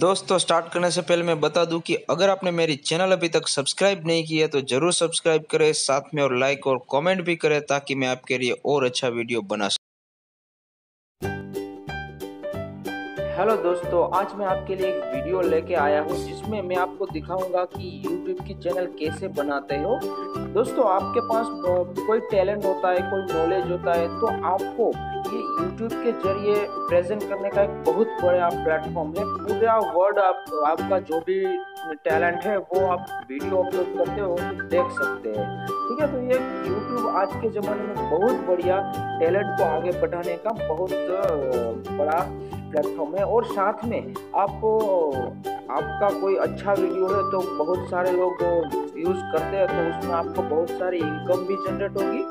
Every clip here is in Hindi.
दोस्तों स्टार्ट करने से पहले मैं बता दूँ कि अगर आपने मेरी चैनल अभी तक सब्सक्राइब नहीं किया तो ज़रूर सब्सक्राइब करें, साथ में और लाइक और कमेंट भी करें, ताकि मैं आपके लिए और अच्छा वीडियो बना सकूँ। हेलो दोस्तों आज मैं आपके लिए एक वीडियो लेके आया हूँ जिसमें मैं आपको दिखाऊँगा कि YouTube की चैनल कैसे बनाते हो। दोस्तों आपके पास कोई टैलेंट होता है कोई नॉलेज होता है तो आपको ये YouTube के ज़रिए प्रेजेंट करने का एक बहुत बड़ा प्लेटफॉर्म है। पूरा वर्ड आप, आपका जो भी टैलेंट है वो आप वीडियो अपलोड करते हो तो देख सकते हैं। ठीक है तो ये यूट्यूब आज के ज़माने में बहुत बढ़िया टैलेंट को आगे बढ़ाने का बहुत बड़ा प्लेटफॉर्म है और साथ में आपको आपका कोई अच्छा वीडियो है तो बहुत सारे लोग यूज़ करते हैं तो उसमें आपको बहुत सारी इनकम भी जनरेट होगी,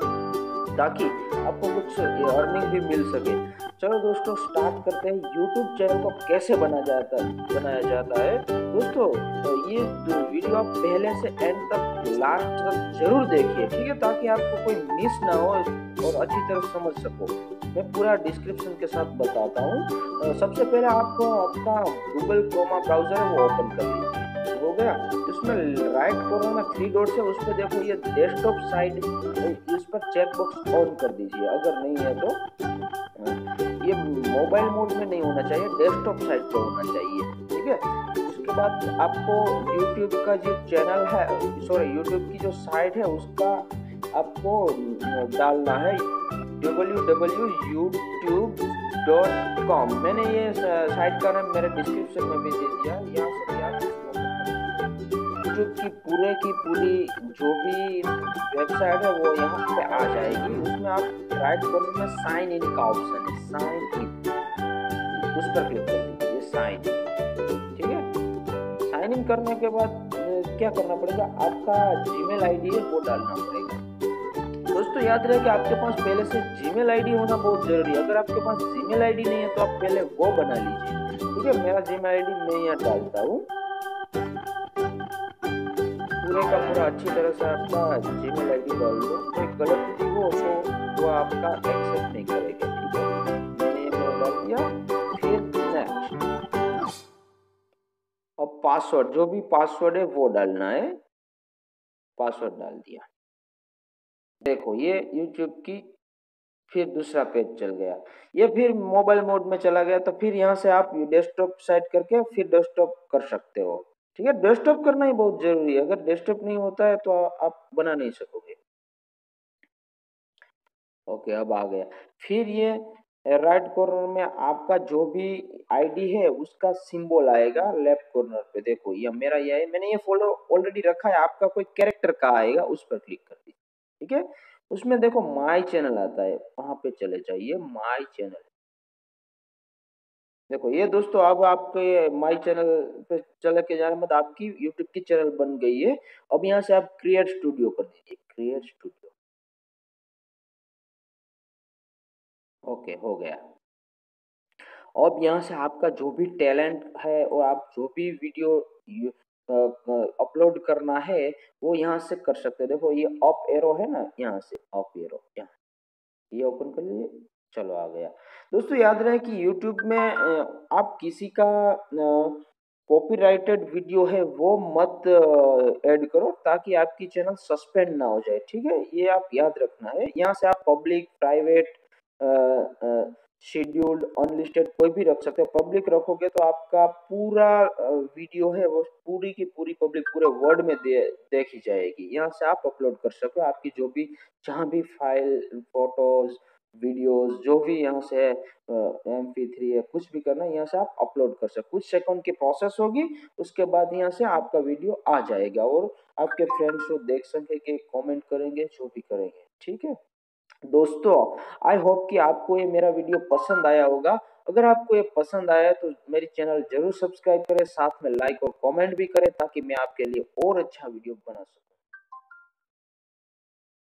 ताकि आपको कुछ अर्निंग भी मिल सके। चलो दोस्तों स्टार्ट करते हैं यूट्यूब चैनल को कैसे बना जाता, बनाया जाता है। दोस्तों ये वीडियो आप पहले से एंड तक लास्ट तक ज़रूर देखिए, ठीक है? ताकि आपको कोई मिस ना हो और अच्छी तरह समझ सको। मैं पूरा डिस्क्रिप्शन के साथ बताता हूँ। सबसे पहले आपको आपका गूगल क्रोमा ब्राउज़र है, वो ओपन कर लीजिए। हो गया? इसमें राइट कॉर्नर में थ्री डॉट्स है उस पर देखो ये डेस्कटॉप साइड इस पर चेक बॉक्स ऑन कर दीजिए। अगर नहीं है तो ये मोबाइल मोड में नहीं होना चाहिए डेस्कटॉप साइड पर होना चाहिए, ठीक है? उसके बाद आपको यूट्यूब का जो चैनल है सॉरी यूट्यूब की जो साइट है, उसका आपको डालना है W W YouTube dot com मैंने ये साइट का नाम मेरे डिस्क्रिप्शन में भी दे दिया, यहाँ से आप यूट्यूब की पूरे की पूरी जो भी वेबसाइट है, वो यहाँ पे आ जाएगी। उसमें आप राइट कॉर्नर में साइन इन का ऑप्शन है। साइन इन उस पर क्लिक कर दीजिए साइन ठीक है? साइन इन करने के बाद क्या करना पड़ेगा? आपका जीमेल आईडी है, वो डालना पड़ेगा। दोस्तों, याद रहे कि आपके पास पहले से जीमेल आईडी होना बहुत ज़रूरी है। अगर आपके पास जीमेल आईडी नहीं है तो आप पहले वो बना लीजिए। ठीक है? मेरा जीमेल आईडी मैं यहाँ डालता हूँ। पूरे का पूरा अच्छी तरह से आपका जीमेल आईडी डाल दो। कोई गलत भी हो तो वो आपका एक्सेप्ट नहीं करेगा, ठीक है? मैंने मेरा डाल दिया फिर नेक्स्ट और पासवर्ड जो भी पासवर्ड है, वो डालना है। पासवर्ड डाल दिया। देखो, ये YouTube की फिर दूसरा पेज चल गया। ये फिर मोबाइल मोड में चला गया तो फिर यहाँ से आप डेस्कटॉप साइड करके फिर डेस्कटॉप कर सकते हो। ठीक है डेस्कटॉप करना ही बहुत ज़रूरी है। अगर डेस्कटॉप नहीं होता है तो आप बना नहीं सकोगे। ओके, अब आ गया। फिर ये राइट कॉर्नर में आपका जो भी आईडी है, उसका सिंबल आएगा लेफ़्ट कॉर्नर पे। देखो, ये मेरा ये है। मैंने ये फॉलो ऑलरेडी रखा है। आपका कोई कैरेक्टर का आएगा, उस पर क्लिक कर दीजिए। ठीक है? उसमें देखो माई चैनल आता है। वहाँ पे चले जाइए माई चैनल देखो, ये दोस्तों, अब आपके माई चैनल पे चले के जाने बाद आपकी यूट्यूब की चैनल बन गई है। अब यहाँ से आप क्रिएट स्टूडियो कर दीजिए। क्रिएट स्टूडियो ओके हो गया। अब यहाँ से आपका जो भी टैलेंट है और आप जो भी वीडियो अपलोड करना है, वो यहाँ से कर सकते हैं। देखो, ये अप एरो है ना, यहाँ से अप एरो यहाँ। ये ओपन कर लीजिए। चलो आ गया। दोस्तों, याद रहे कि YouTube में आप किसी का कॉपीराइटेड वीडियो है, वो मत ऐड करो ताकि आपकी चैनल सस्पेंड ना हो जाए, ठीक है? ये आप याद रखना है। यहाँ से आप पब्लिक प्राइवेट शेड्यूल्ड अनलिस्टेड कोई भी रख सकते हो। पब्लिक रखोगे तो आपका पूरा वीडियो है, वो पूरी की पूरी पब्लिक पूरे वर्ल्ड में दे, देखी जाएगी। यहाँ से आप अपलोड कर सको। आपकी जो भी, जहाँ भी फ़ाइल फ़ोटोज़ वीडियोस जो भी यहाँ से एम पी थ्री है, कुछ भी करना, यहाँ से आप अपलोड कर सकते कुछ सेकंड की प्रोसेस होगी, उसके बाद यहाँ से आपका वीडियो आ जाएगा और आपके फ्रेंड्स को देख सकेंगे कमेंट करेंगे, जो भी करेंगे। ठीक है? दोस्तों आई होप कि आपको ये मेरा वीडियो पसंद आया होगा। अगर आपको ये पसंद आया तो मेरी चैनल ज़रूर सब्सक्राइब करें, साथ में लाइक और कमेंट भी करें ताकि मैं आपके लिए और अच्छा वीडियो बना सकूँ।